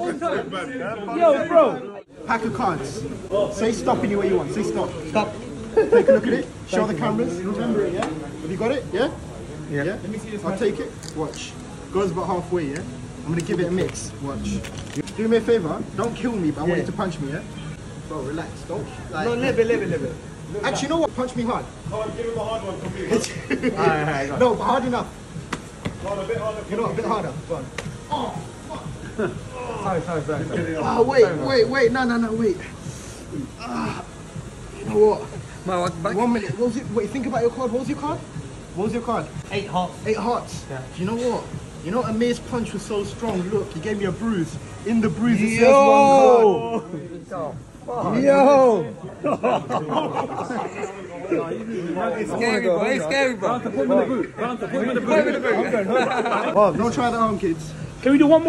Yo, bro. Pack of cards. Say stop anywhere you want. Say stop. Stop. Take a look at it. Show the cameras. Remember it, yeah? Have you got it? Yeah? Yeah. Let me see this. I'll take it. Watch. Goes about halfway, yeah? I'm gonna give it a mix. Watch. Do me a favor. Don't kill me, but I want you to punch me, yeah? Bro, relax. Don't. Like, No, level, level, level. Actually, you know what? Punch me hard. Come on, give him a hard one, completely. no, but hard enough. Come on, a bit harder. You know what? A bit harder. Go on. Oh. Sorry, sorry, sorry. sorry. Oh, wait, wait, wait. No, no, no, wait. Ah, you know what? My walk back. One minute. What was it? Wait, think about your card. What was your card? What was your card? Eight hearts. Eight hearts. Yeah. Do you know what? You know Amir's punch was so strong. Look, he gave me a bruise. In the bruise, it says one card. Yo! scary, bro. It's scary, bro. Oh, don't try that on, kids. Can we do one more?